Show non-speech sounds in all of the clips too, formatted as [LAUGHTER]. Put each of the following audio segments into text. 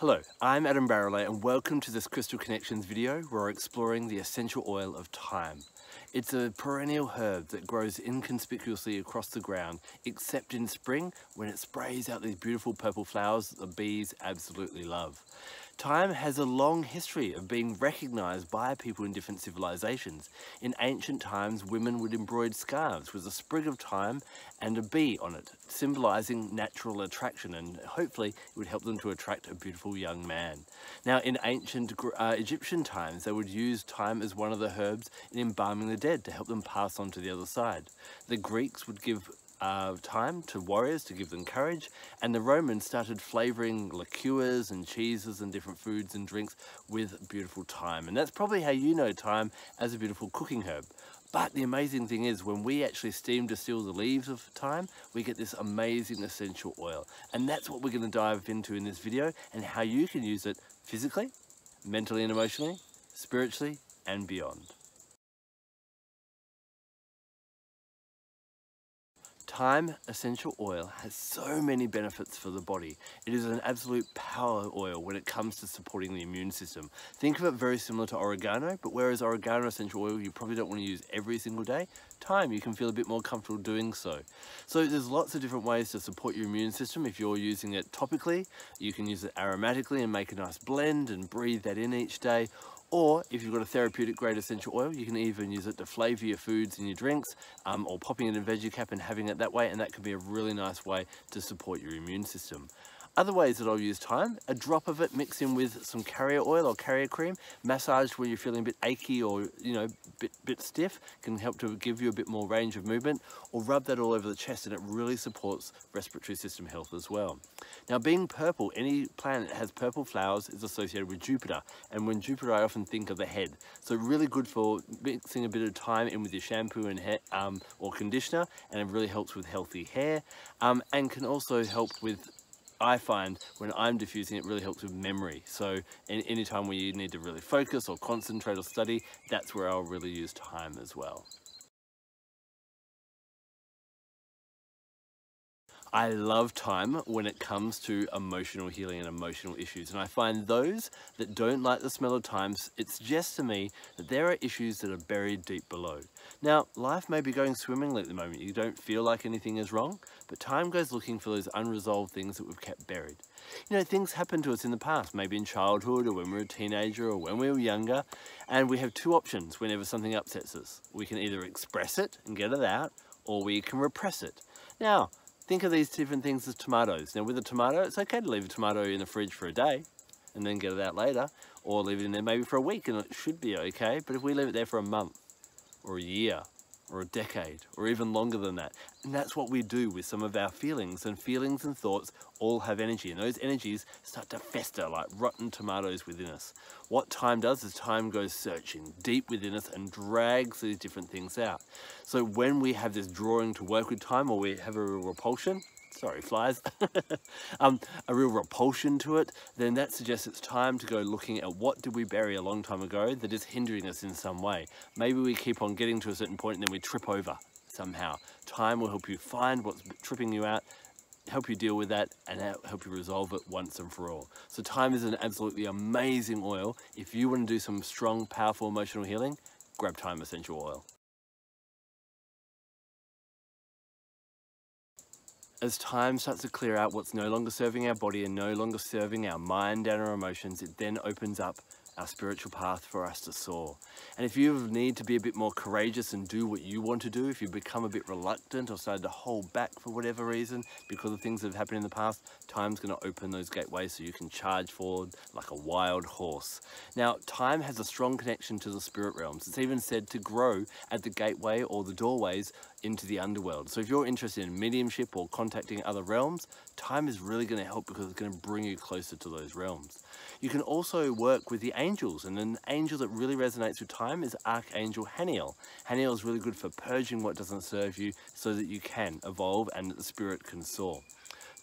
Hello, I'm Adam Barralet and welcome to this Crystal Connections video where we're exploring the essential oil of thyme. It's a perennial herb that grows inconspicuously across the ground except in spring when it sprays out these beautiful purple flowers that the bees absolutely love. Thyme has a long history of being recognised by people in different civilizations. In ancient times, women would embroider scarves with a sprig of thyme and a bee on it, symbolising natural attraction and hopefully it would help them to attract a beautiful young man. Now in ancient uh, Egyptian times, they would use thyme as one of the herbs in embalming the dead to help them pass on to the other side. The Greeks would give thyme to warriors to give them courage and the Romans started flavouring liqueurs and cheeses and different foods and drinks with beautiful thyme and that's probably how you know thyme as a beautiful cooking herb. But the amazing thing is when we actually steam distill the leaves of thyme, we get this amazing essential oil. And that's what we're going to dive into in this video and how you can use it physically, mentally and emotionally, spiritually, and beyond. Thyme essential oil has so many benefits for the body. It is an absolute power oil when it comes to supporting the immune system. Think of it very similar to oregano, but whereas oregano essential oil you probably don't want to use every single day, thyme you can feel a bit more comfortable doing so. So there's lots of different ways to support your immune system. If you're using it topically, you can use it aromatically and make a nice blend and breathe that in each day, or if you've got a therapeutic grade essential oil, you can even use it to flavor your foods and your drinks um, or popping it in a veggie cap and having it that way. And that can be a really nice way to support your immune system. Other ways that I'll use thyme, a drop of it mixed in with some carrier oil or carrier cream, massaged where you're feeling a bit achy or, you know, bit, bit stiff, can help to give you a bit more range of movement, or rub that all over the chest and it really supports respiratory system health as well. Now being purple, any plant that has purple flowers is associated with Jupiter, and when Jupiter I often think of the head. So really good for mixing a bit of thyme in with your shampoo and hair, um, or conditioner, and it really helps with healthy hair, um, and can also help with I find when I'm diffusing it really helps with memory. So any time where you need to really focus or concentrate or study, that's where I'll really use thyme as well. I love thyme when it comes to emotional healing and emotional issues. And I find those that don't like the smell of thyme, it suggests to me that there are issues that are buried deep below. Now, life may be going swimmingly at the moment. You don't feel like anything is wrong, but thyme goes looking for those unresolved things that we've kept buried. You know, things happen to us in the past, maybe in childhood or when we were a teenager or when we were younger, and we have two options whenever something upsets us. We can either express it and get it out, or we can repress it. Now, think of these different things as tomatoes. Now with a tomato, it's okay to leave a tomato in the fridge for a day and then get it out later, or leave it in there maybe for a week and it should be okay. But if we leave it there for a month or a year or a decade or even longer than that. And that's what we do with some of our feelings and feelings and thoughts all have energy and those energies start to fester like rotten tomatoes within us. What thyme does is thyme goes searching deep within us and drags these different things out. So when we have this drawing to work with thyme or we have a repulsion, sorry flies, [LAUGHS] um, a real repulsion to it, then that suggests it's time to go looking at what did we bury a long time ago that is hindering us in some way. Maybe we keep on getting to a certain point and then we trip over somehow. Thyme will help you find what's tripping you out, help you deal with that and help you resolve it once and for all. So thyme is an absolutely amazing oil. If you want to do some strong, powerful emotional healing, grab thyme essential oil. As thyme starts to clear out what's no longer serving our body and no longer serving our mind and our emotions, it then opens up our spiritual path for us to soar. And if you need to be a bit more courageous and do what you want to do, if you become a bit reluctant or started to hold back for whatever reason because of things that have happened in the past, thyme's going to open those gateways so you can charge forward like a wild horse. Now, thyme has a strong connection to the spirit realms. It's even said to grow at the gateway or the doorways into the underworld. So if you're interested in mediumship or contacting other realms, thyme is really going to help because it's going to bring you closer to those realms. You can also work with the angels, and an angel that really resonates with thyme is Archangel Haniel. Haniel is really good for purging what doesn't serve you so that you can evolve and the spirit can soar.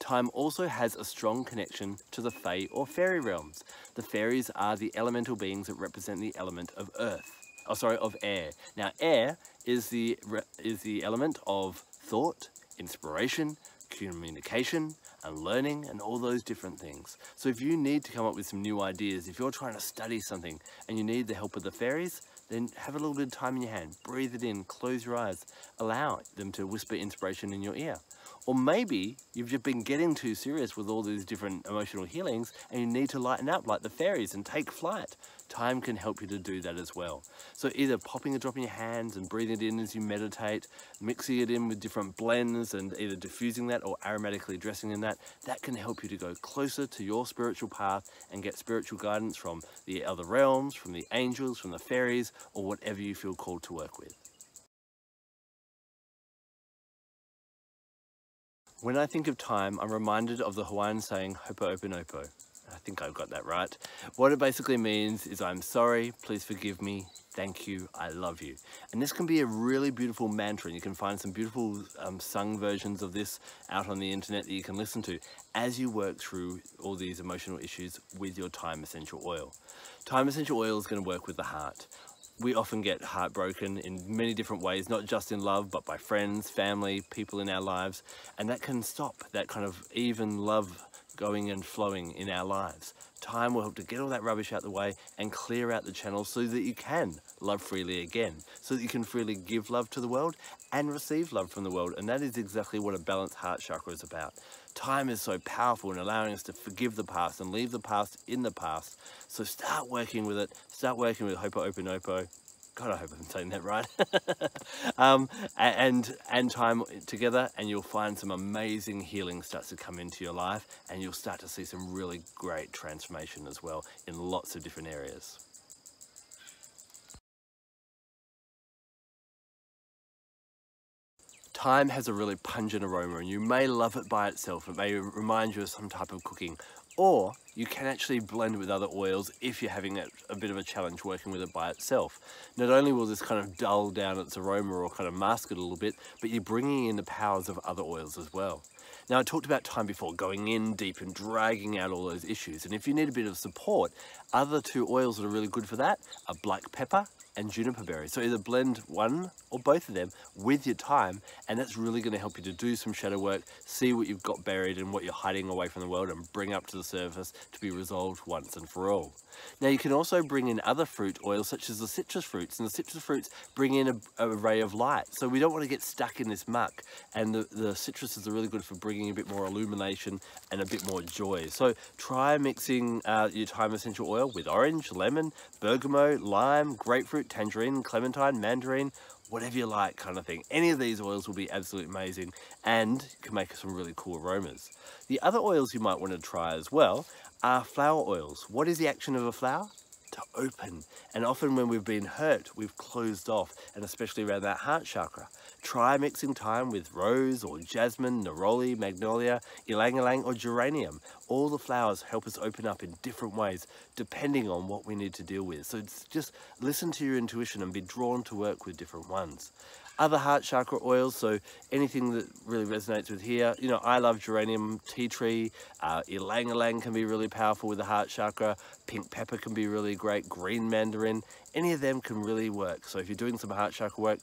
Thyme also has a strong connection to the Fae or fairy realms. The fairies are the elemental beings that represent the element of earth. Oh, sorry, of air. Now, air is the is the element of thought, inspiration, communication, and learning and all those different things. So if you need to come up with some new ideas, if you're trying to study something and you need the help of the fairies, then have a little bit of thyme in your hand, breathe it in, close your eyes, allow them to whisper inspiration in your ear. Or maybe you've just been getting too serious with all these different emotional healings and you need to lighten up like the fairies and take flight. Thyme can help you to do that as well. So either popping a drop in your hands and breathing it in as you meditate, mixing it in with different blends and either diffusing that or aromatically dressing in that, that can help you to go closer to your spiritual path and get spiritual guidance from the other realms, from the angels, from the fairies, or whatever you feel called to work with. When I think of thyme, I'm reminded of the Hawaiian saying, Ho'oponopono. I think I've got that right. What it basically means is I'm sorry, please forgive me, thank you, I love you. And this can be a really beautiful mantra and you can find some beautiful um, sung versions of this out on the internet that you can listen to as you work through all these emotional issues with your thyme essential oil. Thyme essential oil is going to work with the heart we often get heartbroken in many different ways, not just in love, but by friends, family, people in our lives. And that can stop that kind of even love going and flowing in our lives. Thyme will help to get all that rubbish out the way and clear out the channels so that you can love freely again, so that you can freely give love to the world and receive love from the world. And that is exactly what a balanced heart chakra is about. Thyme is so powerful in allowing us to forgive the past and leave the past in the past. So start working with it. Start working with Ho'oponopono. God, I hope I'm saying that right. [LAUGHS] um, and and thyme together, and you'll find some amazing healing starts to come into your life, and you'll start to see some really great transformation as well in lots of different areas. Thyme has a really pungent aroma and you may love it by itself. It may remind you of some type of cooking or you can actually blend with other oils if you're having a, a, bit of a challenge working with it by itself. Not only will this kind of dull down its aroma or kind of mask it a little bit, but you're bringing in the powers of other oils as well. Now I talked about thyme before, going in deep and dragging out all those issues. And if you need a bit of support, other two oils that are really good for that are black pepper and juniper berry. So either blend one or both of them with your thyme, and that's really going to help you to do some shadow work, see what you've got buried and what you're hiding away from the world, and bring up to the surface to be resolved once and for all. Now you can also bring in other fruit oils such as the citrus fruits, and the citrus fruits bring in a, a ray of light. So we don't want to get stuck in this muck, and the, the citruses are really good for bringing a bit more illumination and a bit more joy. So try mixing uh, your thyme essential oil with orange, lemon, bergamot, lime, grapefruit, tangerine, clementine, mandarin, whatever you like kind of thing. Any of these oils will be absolutely amazing and can make some really cool aromas. The other oils you might want to try as well are flower oils. What is the action of a flower? To open. And often when we've been hurt, we've closed off, and especially around that heart chakra. Try mixing thyme with rose or jasmine, neroli, magnolia, ylang ylang or geranium. All the flowers help us open up in different ways depending on what we need to deal with. So just listen to your intuition and be drawn to work with different ones other heart chakra oils so anything that really resonates with here you know i love geranium tea tree uh, ylang ylang can be really powerful with the heart chakra pink pepper can be really great green mandarin any of them can really work so if you're doing some heart chakra work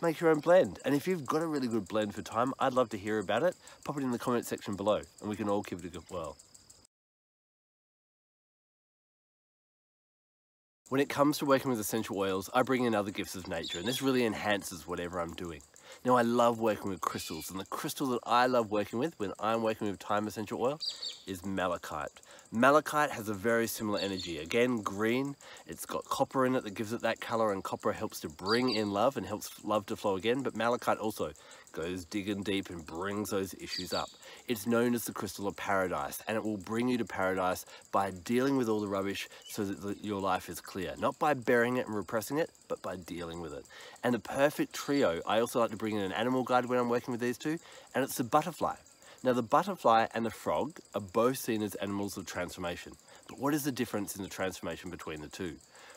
make your own blend. And if you've got a really good blend for thyme I'd love to hear about it. Pop it in the comment section below and we can all give it a good whirl. When it comes to working with essential oils, I bring in other gifts of nature and this really enhances whatever I'm doing. Now I love working with crystals and the crystal that I love working with when I'm working with thyme essential oil is malachite. Malachite has a very similar energy. Again, green, it's got copper in it that gives it that color and copper helps to bring in love and helps love to flow again, but malachite also goes digging deep and brings those issues up. It's known as the crystal of paradise and it will bring you to paradise by dealing with all the rubbish so that your life is clear. Not by burying it and repressing it, but by dealing with it. And the perfect trio, I also like to bring in an animal guide when I'm working with these two, and it's the butterfly. Now the butterfly and the frog are both seen as animals of transformation. But what is the difference in the transformation between the two?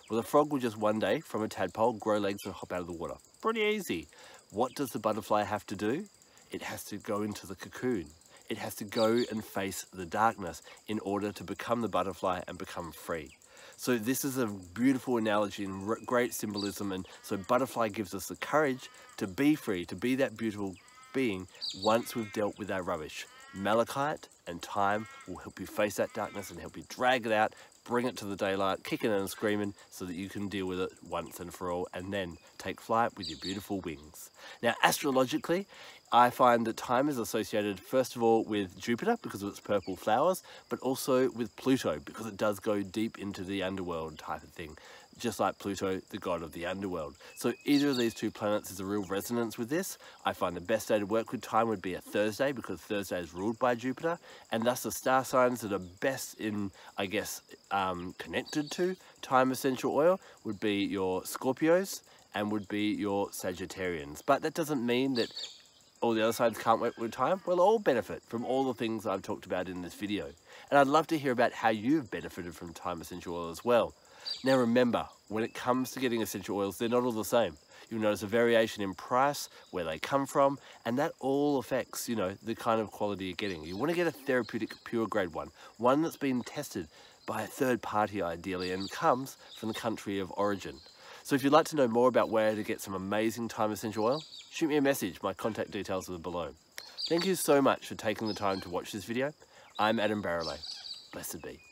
Well, the frog will just one day, from a tadpole, grow legs and hop out of the water. Pretty easy. What does the butterfly have to do? It has to go into the cocoon. It has to go and face the darkness in order to become the butterfly and become free. So this is a beautiful analogy and great symbolism. And so butterfly gives us the courage to be free, to be that beautiful being once we've dealt with our rubbish. Malachite and thyme will help you face that darkness and help you drag it out, bring it to the daylight, kicking and screaming so that you can deal with it once and for all and then take flight with your beautiful wings. Now, astrologically, I find that thyme is associated first of all with Jupiter because of its purple flowers, but also with Pluto because it does go deep into the underworld type of thing, just like Pluto, the god of the underworld. So either of these two planets is a real resonance with this. I find the best day to work with thyme would be a Thursday because Thursday is ruled by Jupiter, and thus the star signs that are best in, I guess, um, connected to thyme essential oil would be your Scorpios, and would be your Sagittarians. But that doesn't mean that all the other sides can't work with thyme, we'll all benefit from all the things I've talked about in this video. And I'd love to hear about how you've benefited from thyme essential oil as well. Now remember, when it comes to getting essential oils, they're not all the same. You'll notice a variation in price, where they come from, and that all affects, you know, the kind of quality you're getting. You want to get a therapeutic pure grade one, one that's been tested by a third party ideally and comes from the country of origin. So if you'd like to know more about where to get some amazing thyme essential oil, shoot me a message. My contact details are below. Thank you so much for taking the time to watch this video. I'm Adam Barralet. Blessed be.